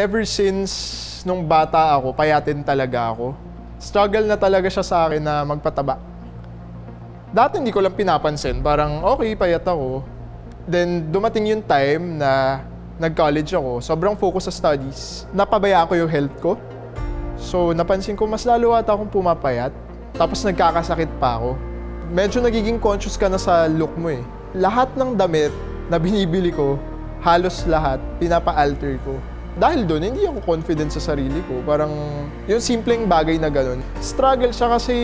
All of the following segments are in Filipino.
ever since nung bata ako, payatin talaga ako. Struggle na talaga siya sa akin na magpataba. Dati hindi ko lang pinapansin, parang okay, payat ako. Then dumating yung time na nag-college ako, sobrang focus sa studies. Napabayaan ko yung health ko. So napansin ko mas lalo ata akong pumapayat. Tapos nagkakasakit pa ako. Medyo nagiging conscious ka na sa look mo eh. Lahat ng damit na binibili ko, halos lahat, pinapa-alter ko. Dahil doon, hindi ako confident sa sarili ko. Parang yung simpleng bagay na ganun. Struggle siya kasi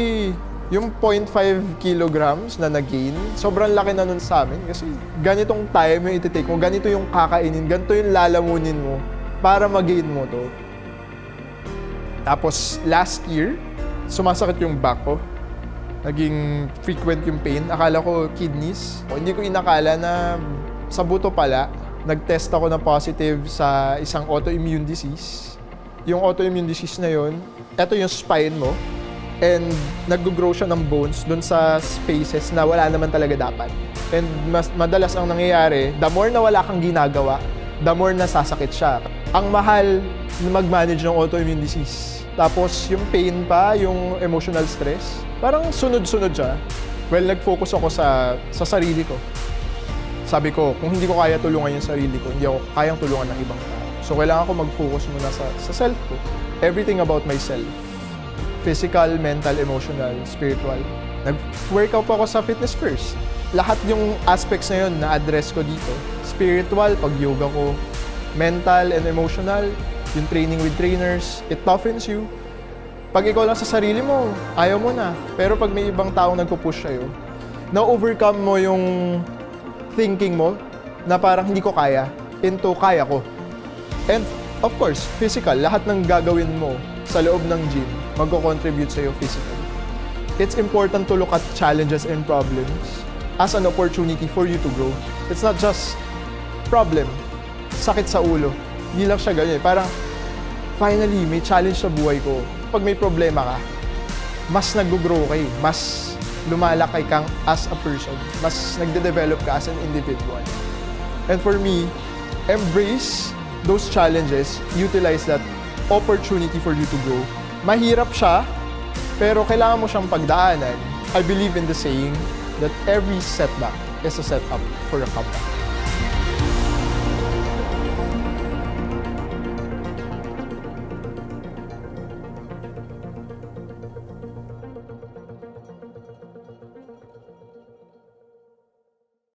yung 0.5 kilograms na nag-gain, sobrang laki na nun sa amin kasi ganitong time yung iti-take mo, ganito yung kakainin, ganito yung lalamunin mo para mag-gain mo to. Tapos last year, sumasakit yung back ko. Naging frequent yung pain. Akala ko kidneys. O, hindi ko inakala na sa buto pala, nag-test ako na positive sa isang autoimmune disease. Yung autoimmune disease na yun, eto yung spine mo, and nag-grow siya ng bones dun sa spaces na wala naman talaga dapat. And mas madalas ang nangyayari, the more na wala kang ginagawa, the more nasasakit siya. Ang mahal na mag-manage ng autoimmune disease. Tapos yung pain pa, yung emotional stress, parang sunod-sunod siya. Well, nag-focus ako sa, sa sarili ko. Sabi ko, kung hindi ko kaya tulungan yung sarili ko, hindi ako kayang tulungan ng ibang tao. So, kailangan ko mag-focus muna sa, sa self ko. Everything about myself. Physical, mental, emotional, spiritual. Nag-workout po ako sa fitness first. Lahat yung aspects na yun na-address ko dito. Spiritual, pag yoga ko. Mental and emotional, yung training with trainers, it toughens you. Pag ikaw lang sa sarili mo, ayaw mo na. Pero pag may ibang taong nagpo-push sa'yo, na-overcome mo yung thinking mo na parang hindi ko kaya into kaya ko. And of course, physical, lahat ng gagawin mo sa loob ng gym, magko-contribute sa'yo physically. It's important to look at challenges and problems as an opportunity for you to grow. It's not just problem, sakit sa ulo. Hindi lang siya ganyan. Parang, finally, may challenge sa buhay ko. Pag may problema ka, mas nag-grow ka eh. Mas lumalaki kang as a person. Mas nagde-develop ka as an individual. And for me, embrace those challenges, utilize that opportunity for you to grow. Mahirap siya, pero kailangan mo siyang pagdaanan. I believe in the saying that every setback is a setup for a comeback.